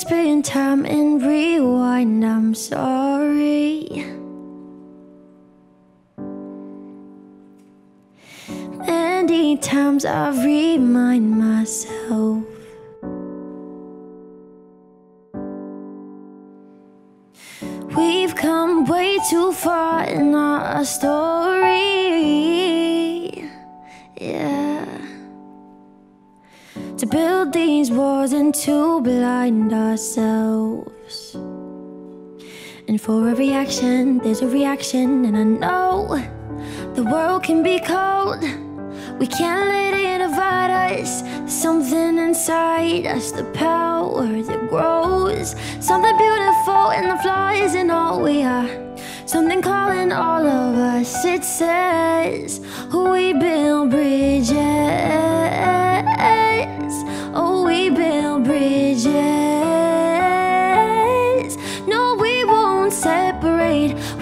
spend time and rewind. I'm sorry. Many times I remind myself. We've come way too far in our story. To build these walls and to blind ourselves. And for every action, there's a reaction, and I know the world can be cold. We can't let it divide us. Something inside us, the power that grows. Something beautiful in the flaws in all we are. Something calling all of us. It says we build bridges. No,